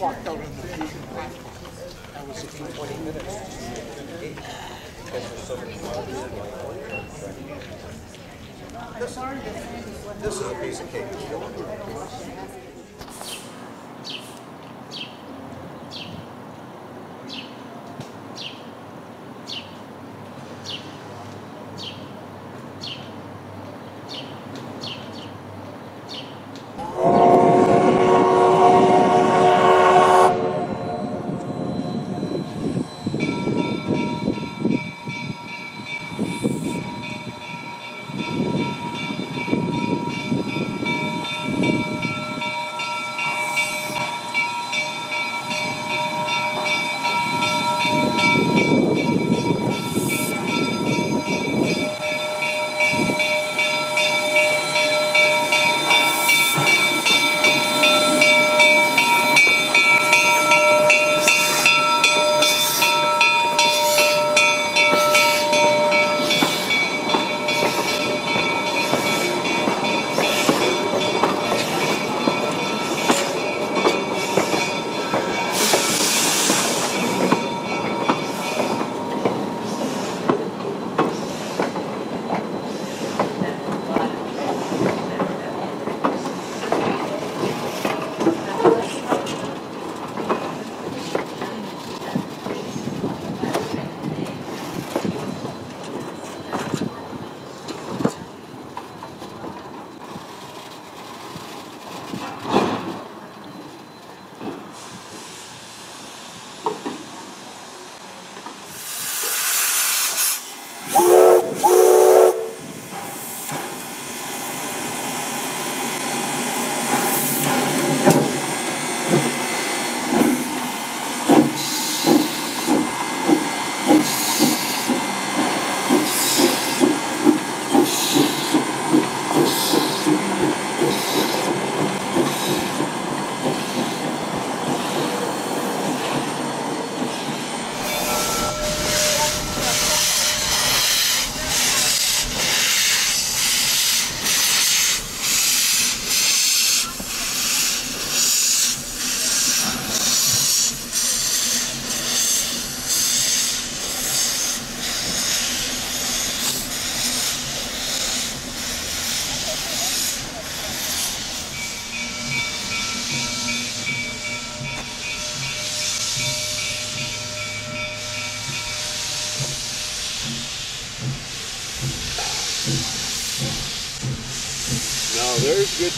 sometimes it takes us 15, 20 minutes. This, this is a piece of cake.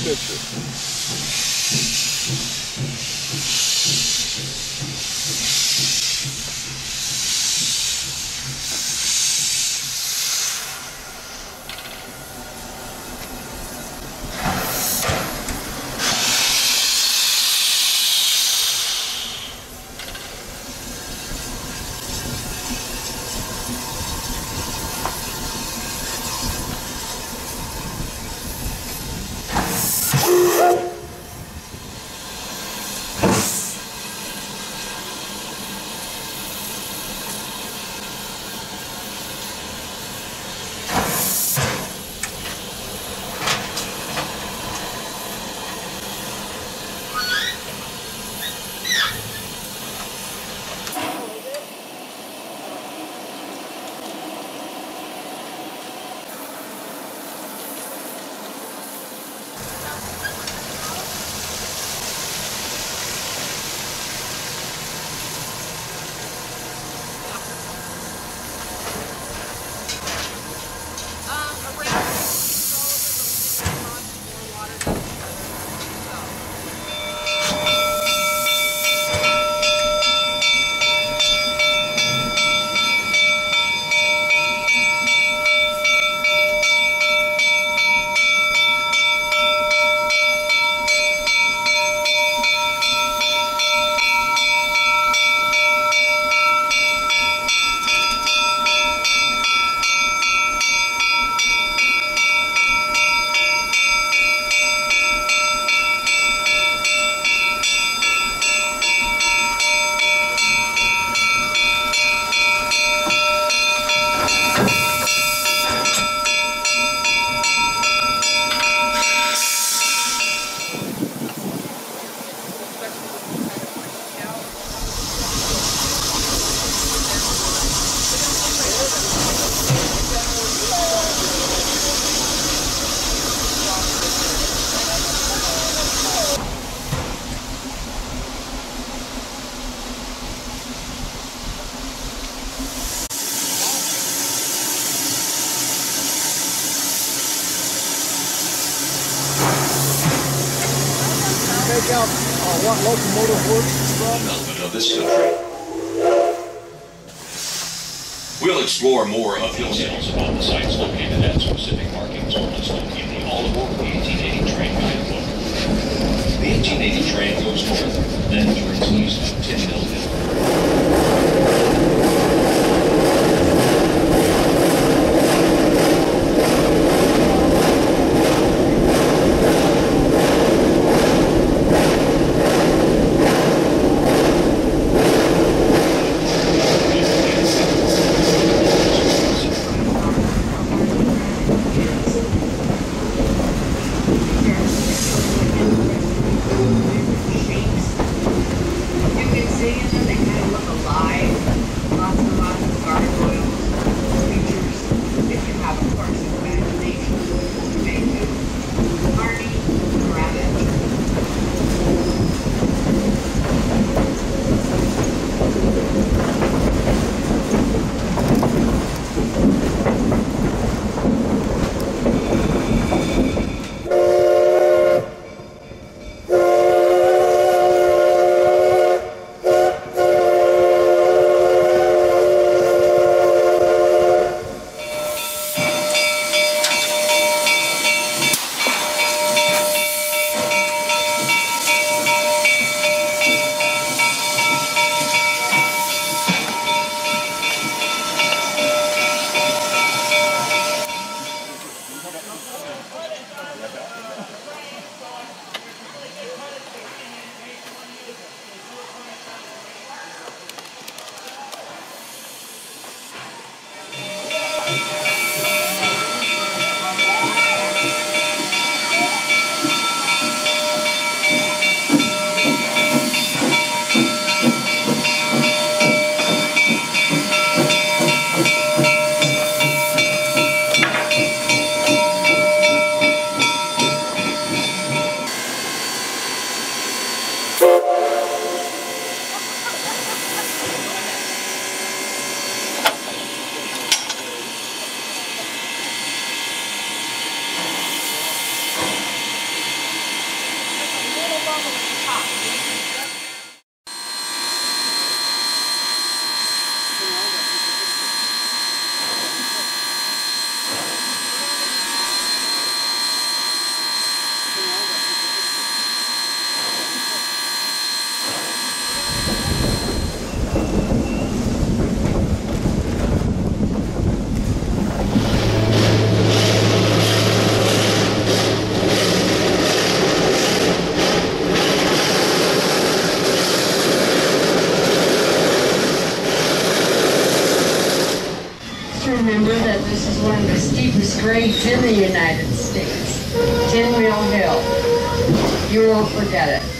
Picture. Out uh, what locomotive works from? development of this country. We'll explore more of Hill Sales about the sites located at specific markings on this in the all aboard the 1880 train guide book. The 1880 train goes north, then turns east to Tin Mill Hill. Grades in the United States. Tin Mill Hill. You won't forget it.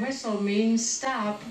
Whistle means stop.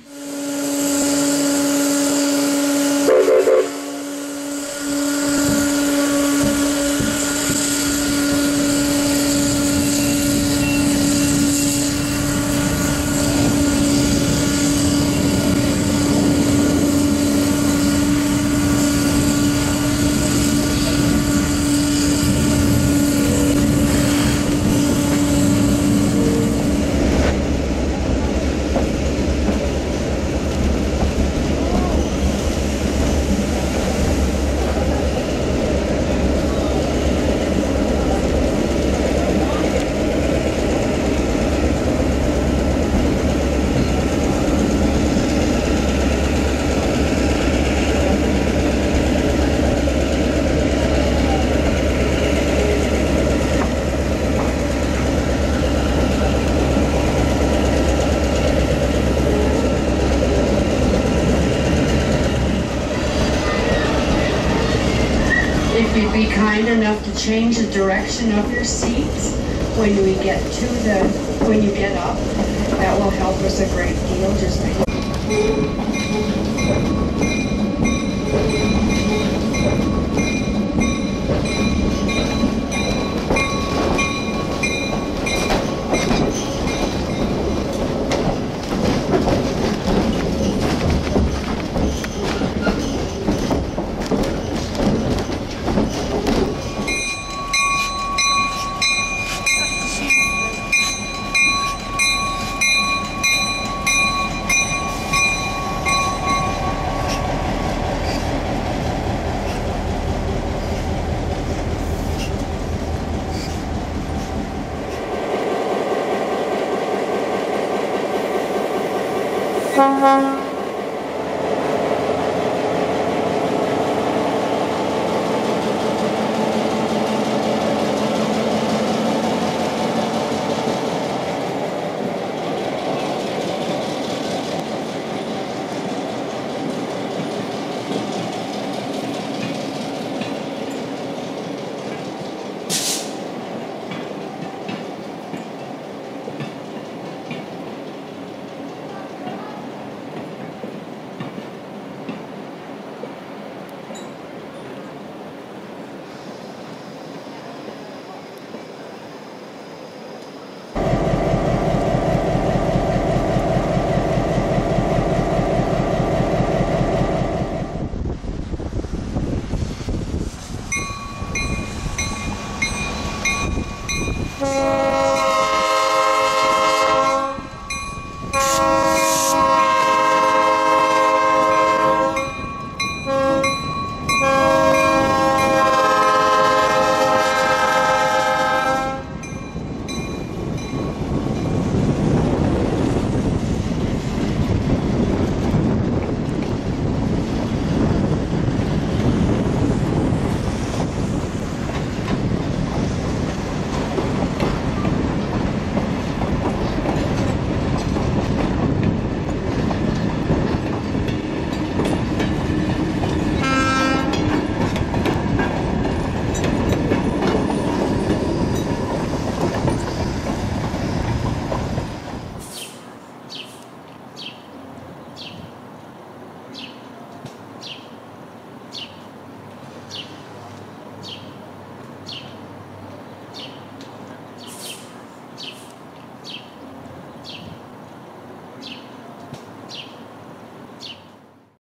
Enough to change the direction of your seats when we get to the, when you get up, that will help us a great deal. Just